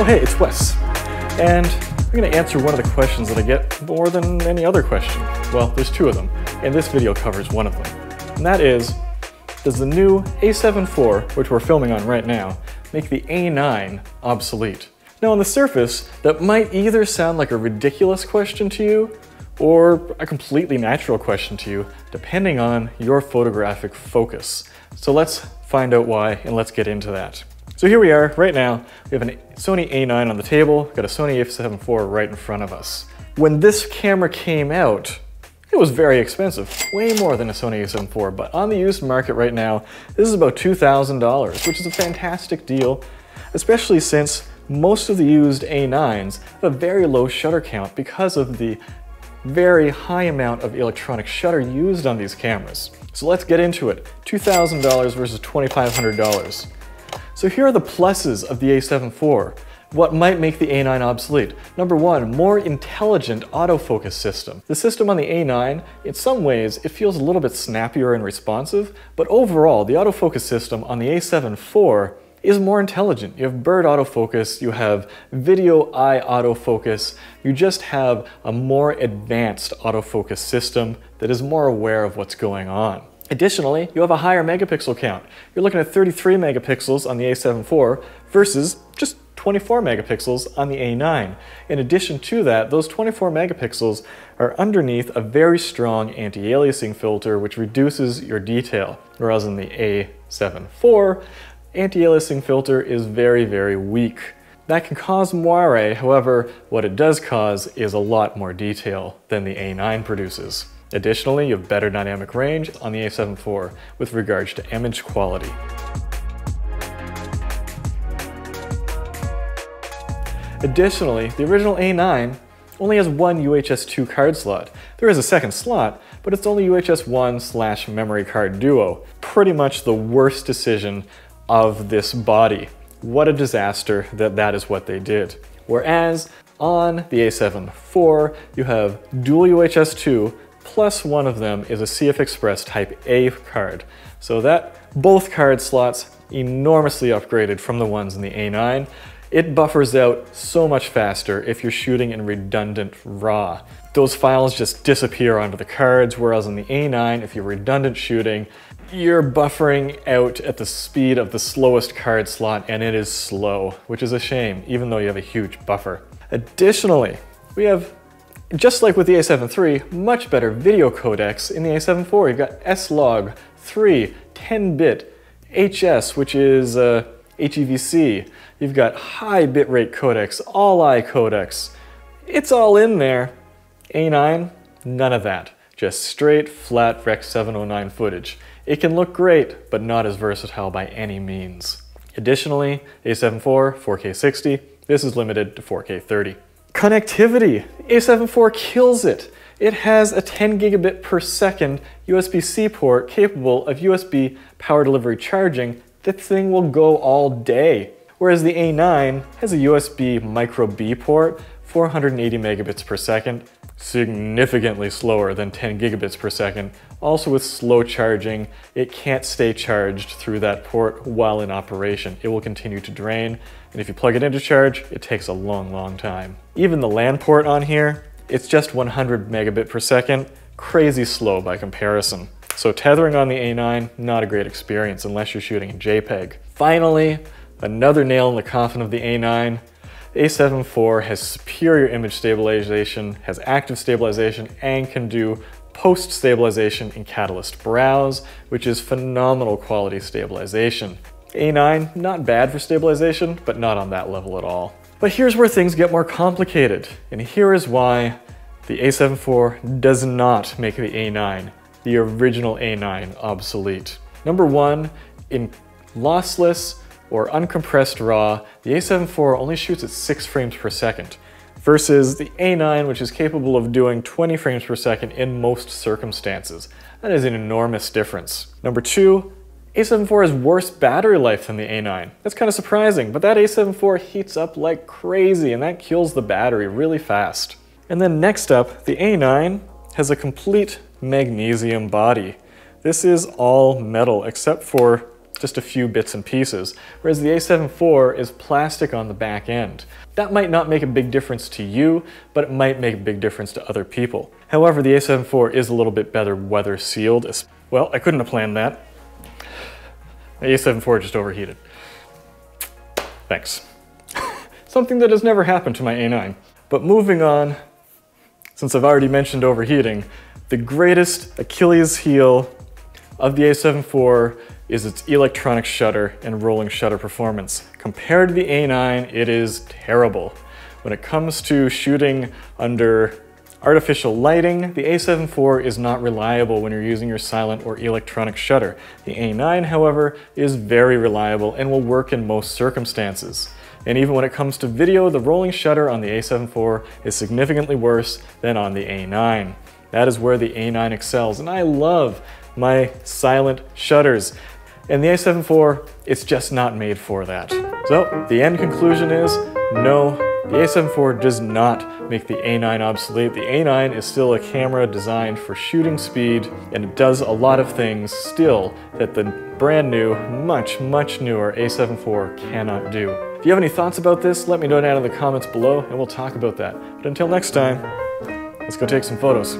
Oh hey, it's Wes. And I'm to answer one of the questions that I get more than any other question. Well, there's two of them, and this video covers one of them. And that is, does the new A7 IV, which we're filming on right now, make the A9 obsolete? Now on the surface, that might either sound like a ridiculous question to you, or a completely natural question to you, depending on your photographic focus. So let's find out why, and let's get into that. So here we are, right now, we have a Sony A9 on the table, got a Sony a7 IV right in front of us. When this camera came out, it was very expensive, way more than a Sony a7 IV, but on the used market right now, this is about $2,000, which is a fantastic deal, especially since most of the used A9s have a very low shutter count because of the very high amount of electronic shutter used on these cameras. So let's get into it. $2,000 versus $2,500. So here are the pluses of the A7 IV. What might make the A9 obsolete? Number one, more intelligent autofocus system. The system on the A9, in some ways, it feels a little bit snappier and responsive, but overall, the autofocus system on the A7 IV is more intelligent. You have bird autofocus, you have video eye autofocus, you just have a more advanced autofocus system that is more aware of what's going on. Additionally, you have a higher megapixel count. You're looking at 33 megapixels on the A7 IV versus just 24 megapixels on the A9. In addition to that, those 24 megapixels are underneath a very strong anti-aliasing filter which reduces your detail, whereas in the A7 IV, anti-aliasing filter is very, very weak. That can cause moire, however, what it does cause is a lot more detail than the A9 produces. Additionally, you have better dynamic range on the A7 IV with regards to image quality. Additionally, the original A9 only has one UHS 2 card slot. There is a second slot, but it's only UHS 1 slash memory card duo. Pretty much the worst decision of this body. What a disaster that that is what they did. Whereas on the A7 IV, you have dual UHS 2 plus one of them is a CF Express Type A card. So that both card slots enormously upgraded from the ones in the A9. It buffers out so much faster if you're shooting in redundant RAW. Those files just disappear onto the cards, whereas in the A9, if you're redundant shooting, you're buffering out at the speed of the slowest card slot and it is slow, which is a shame, even though you have a huge buffer. Additionally, we have just like with the A7 III, much better video codecs in the A7 IV. You've got S-Log 3, 10-bit, HS, which is uh, HEVC. You've got high bitrate codecs, all-I codecs. It's all in there. A9, none of that. Just straight, flat Rec 709 footage. It can look great, but not as versatile by any means. Additionally, A7 IV, 4K 60, this is limited to 4K 30. Connectivity. A7 IV kills it. It has a 10 gigabit per second USB-C port capable of USB power delivery charging. That thing will go all day. Whereas the A9 has a USB micro B port, 480 megabits per second, significantly slower than 10 gigabits per second. Also with slow charging, it can't stay charged through that port while in operation. It will continue to drain, and if you plug it into charge, it takes a long, long time. Even the LAN port on here, it's just 100 megabit per second, crazy slow by comparison. So tethering on the A9, not a great experience unless you're shooting in JPEG. Finally, another nail in the coffin of the A9, a7 IV has superior image stabilization, has active stabilization, and can do post-stabilization in Catalyst Browse, which is phenomenal quality stabilization. A9, not bad for stabilization, but not on that level at all. But here's where things get more complicated, and here is why the A7 IV does not make the A9, the original A9, obsolete. Number one, in lossless or uncompressed RAW, the A7 IV only shoots at 6 frames per second, versus the A9, which is capable of doing 20 frames per second in most circumstances. That is an enormous difference. Number two, A7 IV has worse battery life than the A9. That's kind of surprising, but that A7 IV heats up like crazy and that kills the battery really fast. And then next up, the A9 has a complete magnesium body. This is all metal except for just a few bits and pieces, whereas the A7 IV is plastic on the back end. That might not make a big difference to you, but it might make a big difference to other people. However, the A7 IV is a little bit better weather sealed. Well, I couldn't have planned that. The A7 IV just overheated. Thanks. Something that has never happened to my A9. But moving on, since I've already mentioned overheating, the greatest Achilles heel of the A7 IV is its electronic shutter and rolling shutter performance. Compared to the A9, it is terrible. When it comes to shooting under artificial lighting, the A7 IV is not reliable when you're using your silent or electronic shutter. The A9, however, is very reliable and will work in most circumstances. And even when it comes to video, the rolling shutter on the A7 IV is significantly worse than on the A9. That is where the A9 excels, and I love my silent shutters. And the A7 IV, it's just not made for that. So the end conclusion is no, the A7 IV does not make the A9 obsolete. The A9 is still a camera designed for shooting speed and it does a lot of things still that the brand new, much, much newer A7 IV cannot do. If you have any thoughts about this, let me know down in the comments below and we'll talk about that. But until next time, let's go take some photos.